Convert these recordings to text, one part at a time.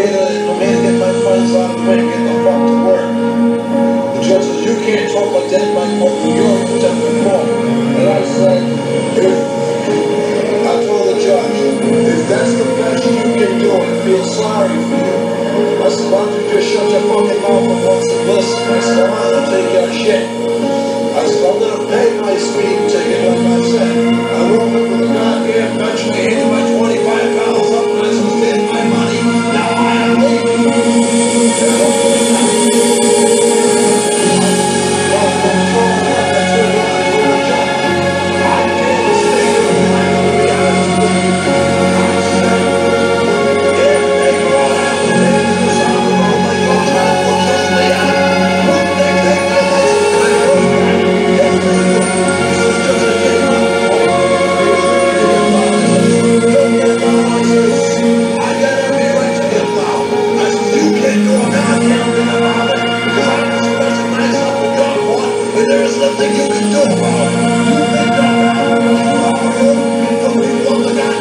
Gator for me get my funds out of the get the fuck to work. The judge says, you can't talk about dead in my you're in protective form. And I said, if, I told the judge, if that's the best you can do I feel sorry for you, I said, why don't you just shut your fucking mouth and once and listen? I said, I'm gonna take your shit. I said, I'm gonna pay my speeding ticket, like I said. I woke up with a goddamn bunch of anyway.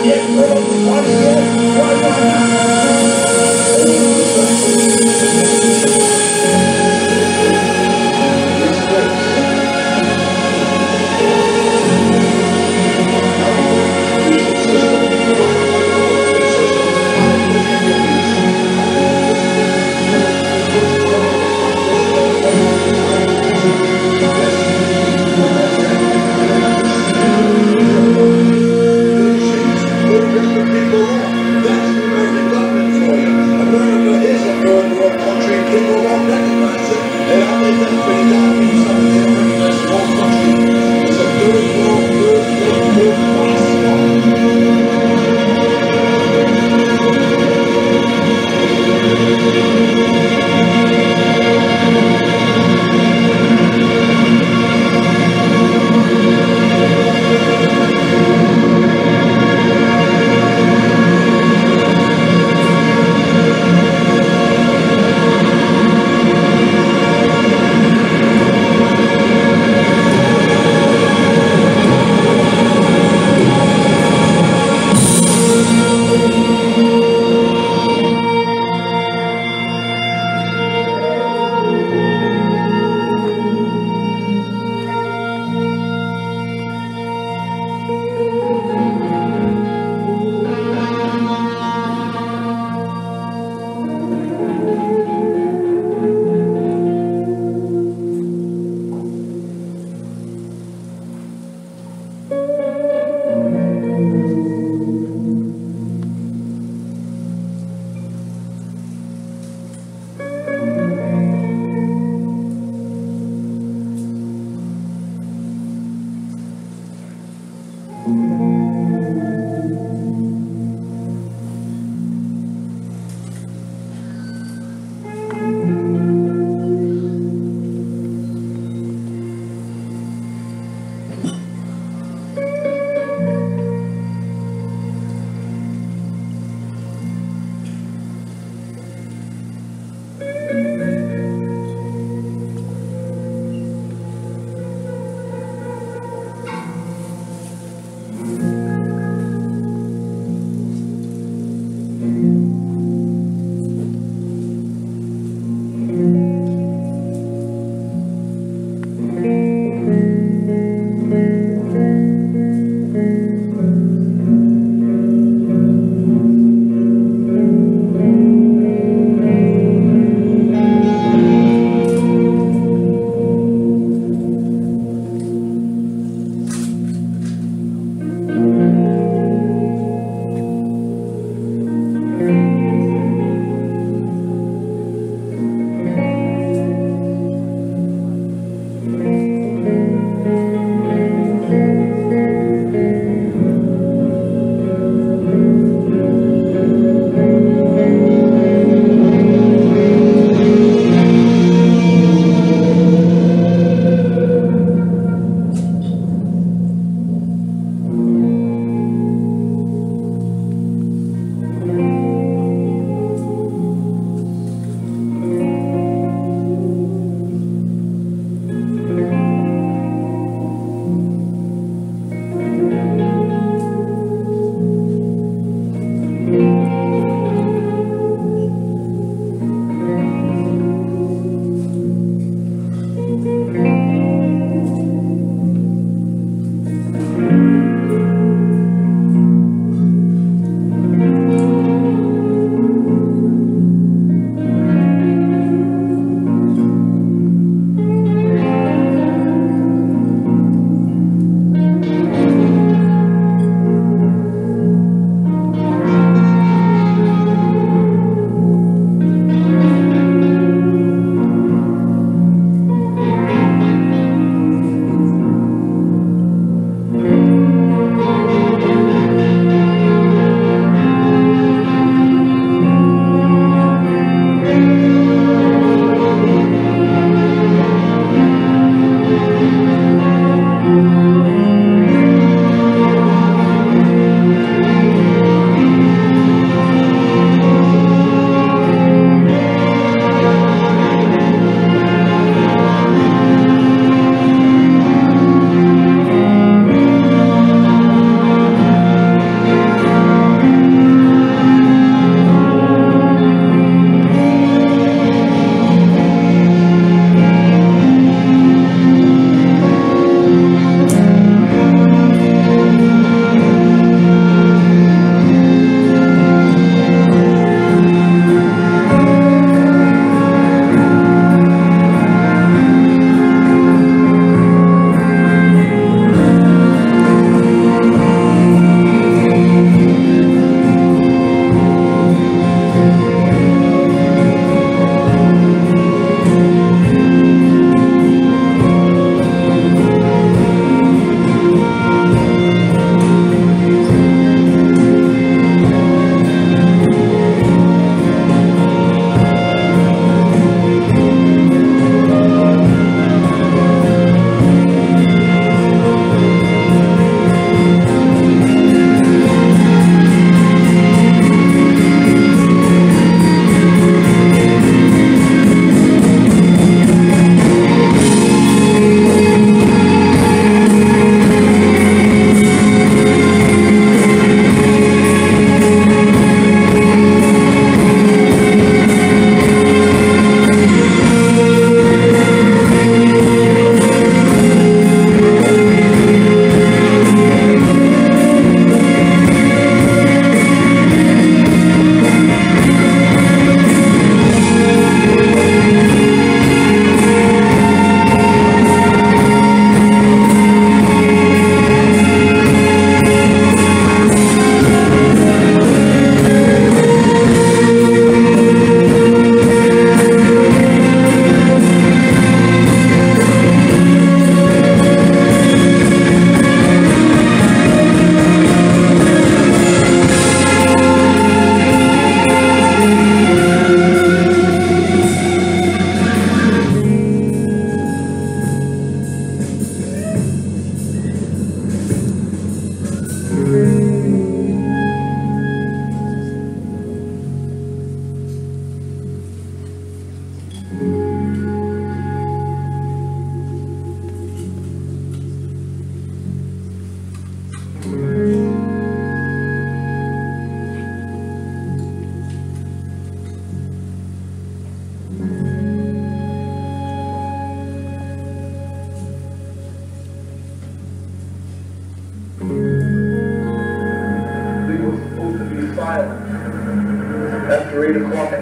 One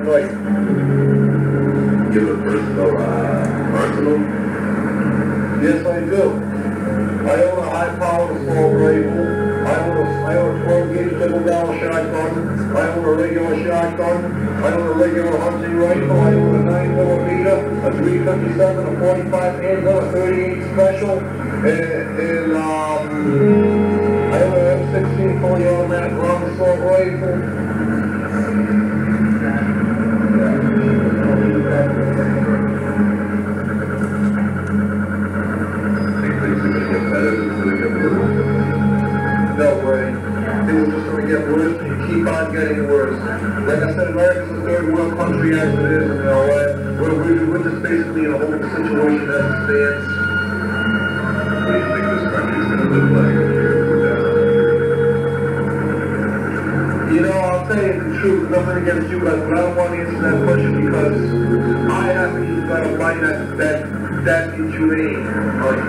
island after 8 o'clock. You have a personal, arsenal? Yes, I do. I own a high-powered assault rifle. I own a, I own a 12-gauge double-barrel shotgun. I own a regular shotgun. I own a regular hunting rifle. I own a 9 millimeter, a 357, a 45 handgun, a 38 special, nothing against you guys, but I don't want to answer that question because I haven't got a mind that, that, that inhumane. Like,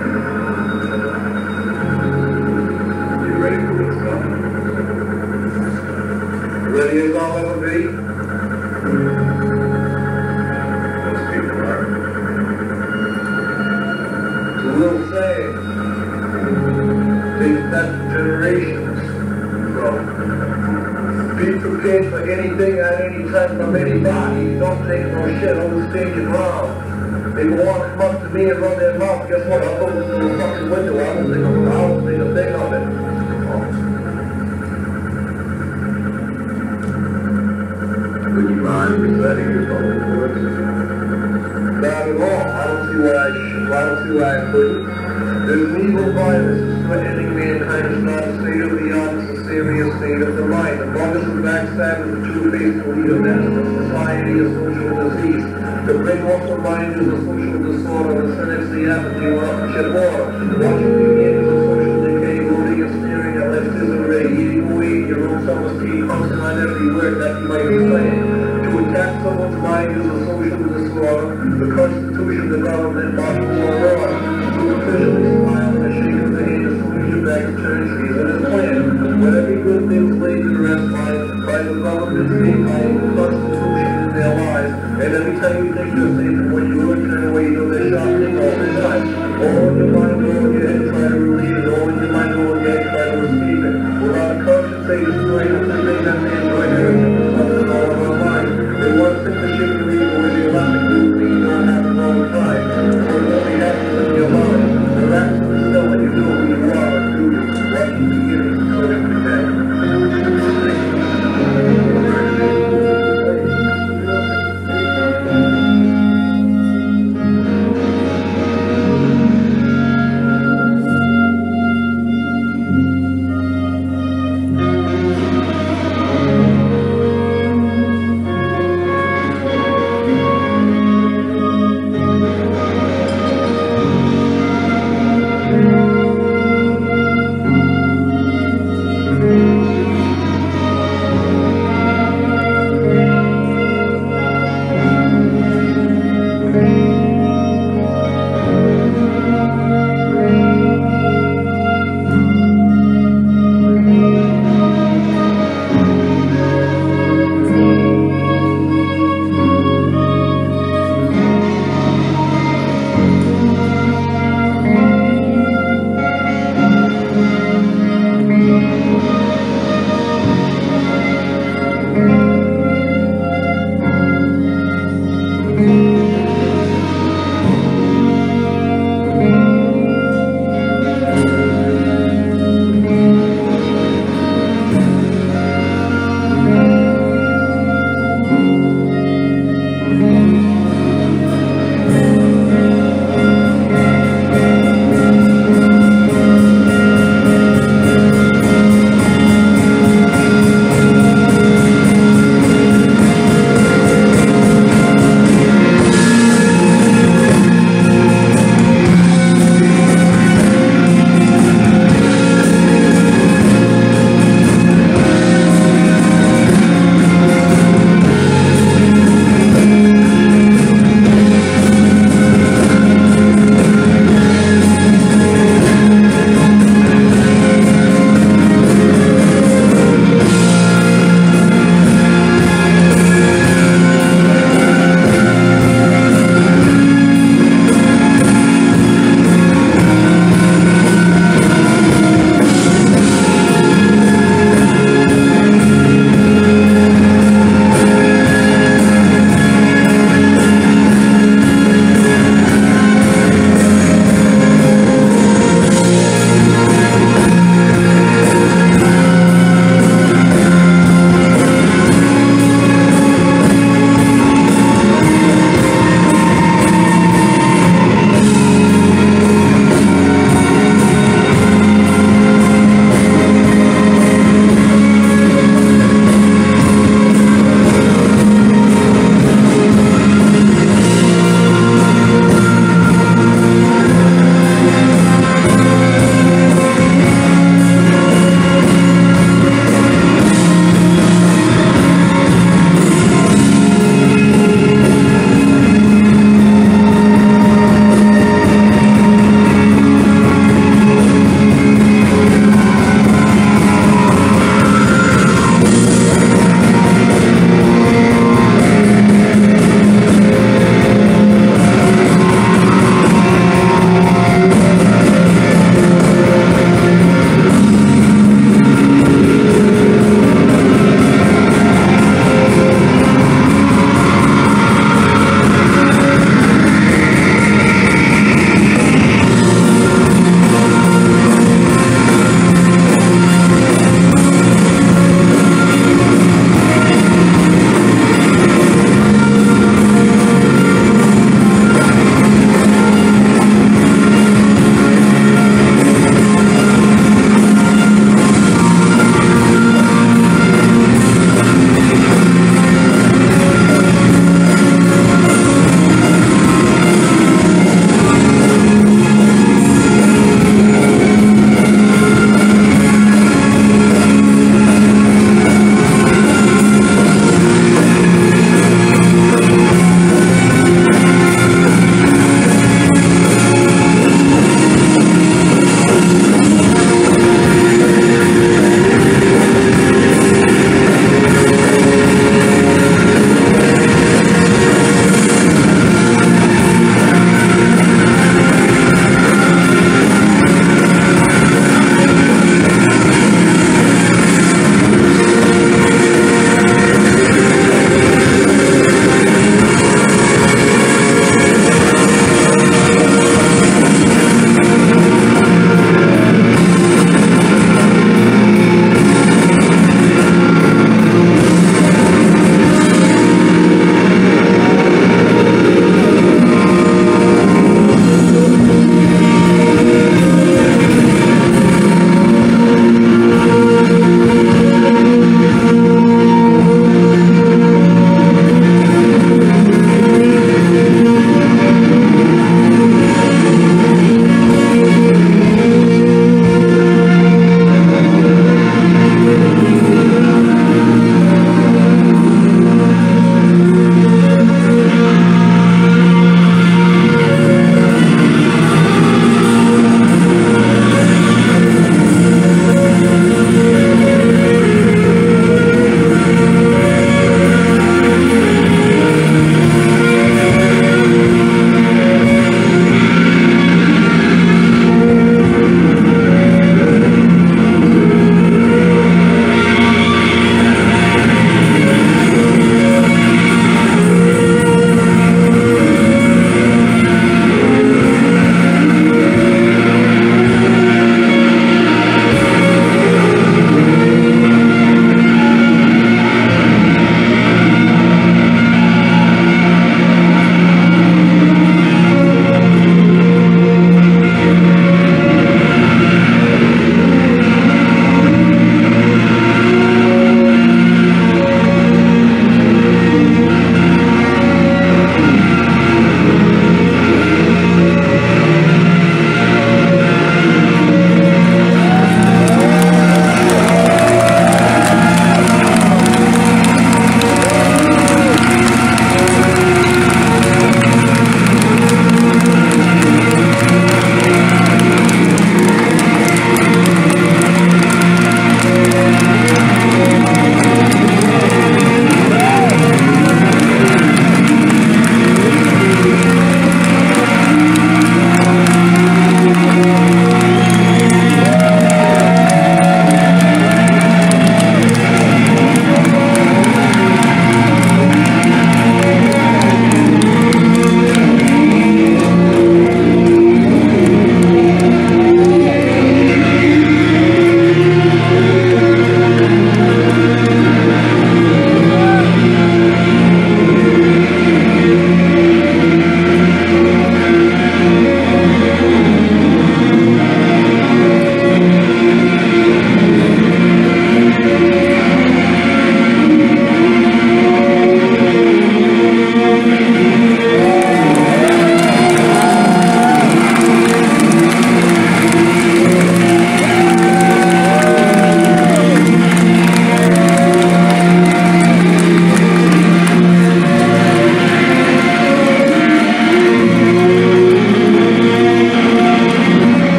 You ready for what's coming? ready as I'll ever be. Most people are. It's a little saying. Things that generations. So, be prepared for anything at any time from anybody. Don't take no shit. Always stand your ground. They want to come up to me and run their mouth. Guess what? I'll go through the fucking window. I won't think of, I won't think a thing of it. Would you mind reciting your vocal cords? Not at all. I don't see why I should. I don't see why I couldn't. An evil virus threatening mankind. It's not a state of the art. It's a serious state of the mind. The and backstab is the two-faced leader. That's the society of social disease. The brainwash of mind is a social disorder. The the apathy, to shed water. Watching the beginnings of social decay, rooting and sneering at misery, eating away your own self-esteem, posting on every word that you might be saying. To attack someone's mind is a social disorder. The Constitution, the government, martial law, Weil, weil, weil, weil, weil,